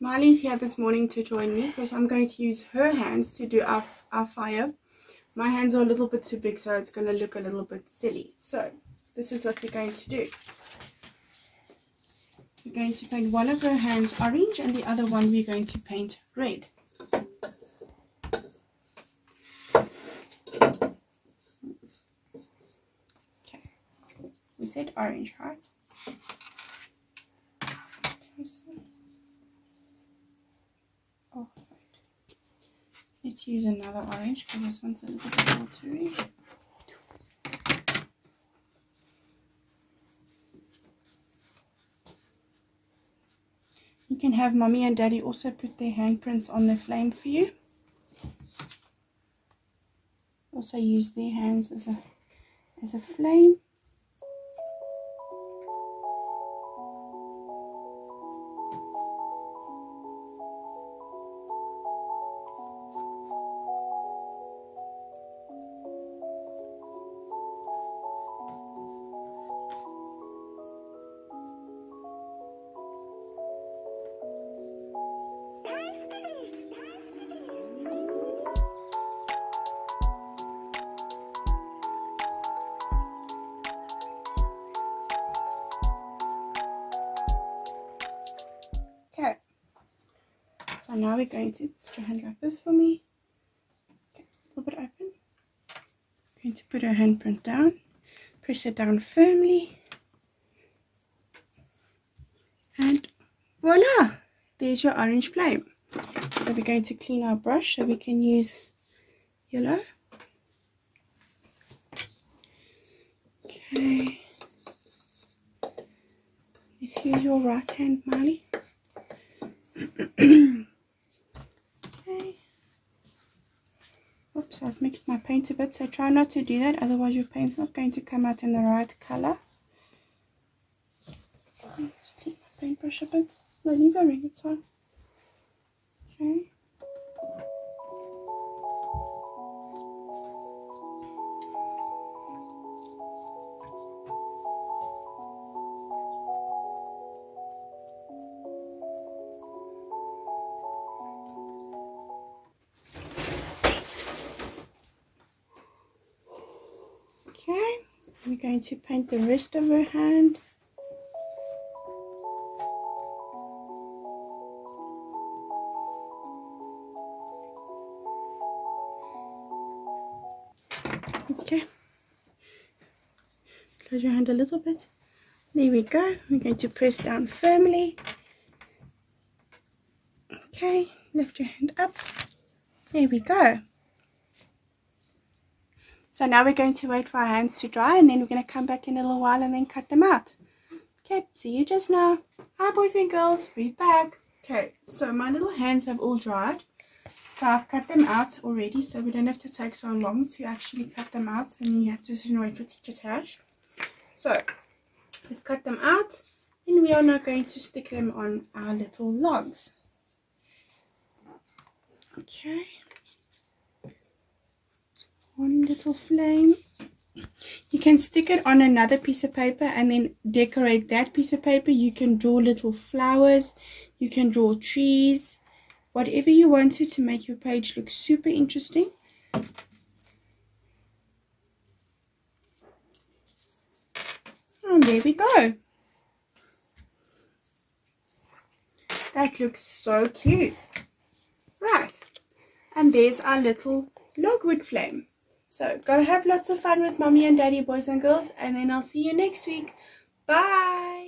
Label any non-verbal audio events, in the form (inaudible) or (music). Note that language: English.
Miley's here this morning to join me because I'm going to use her hands to do our, our fire. My hands are a little bit too big so it's going to look a little bit silly. So this is what we're going to do. We're going to paint one of her hands orange and the other one we're going to paint red. Okay, we said orange, right? Oh, Let's use another orange because this one's a little bit watery. You can have mommy and daddy also put their handprints on the flame for you. Also use their hands as a as a flame. So now we're going to put your hand like this for me. Okay, a little bit open. Going to put our handprint down. Press it down firmly. And voila! There's your orange flame. So we're going to clean our brush so we can use yellow. Okay. Let's use your right hand, Molly. (clears throat) Oops, I've mixed my paint a bit, so try not to do that, otherwise your paint's not going to come out in the right color. Just clean my paintbrush a bit. No, leave a ring, it's fine. Okay, we're going to paint the rest of her hand. Okay, close your hand a little bit. There we go. We're going to press down firmly. Okay, lift your hand up. There we go. So now we're going to wait for our hands to dry and then we're going to come back in a little while and then cut them out. Okay, see you just now. Hi boys and girls, we're back. Okay, so my little hands have all dried. So I've cut them out already so we don't have to take so long to actually cut them out and you have to and wait for teacher Tash. So we've cut them out and we are now going to stick them on our little logs. Okay one little flame. You can stick it on another piece of paper and then decorate that piece of paper. You can draw little flowers. You can draw trees. Whatever you want to to make your page look super interesting. And there we go. That looks so cute. Right. And there's our little logwood flame so go have lots of fun with mommy and daddy, boys and girls, and then I'll see you next week. Bye!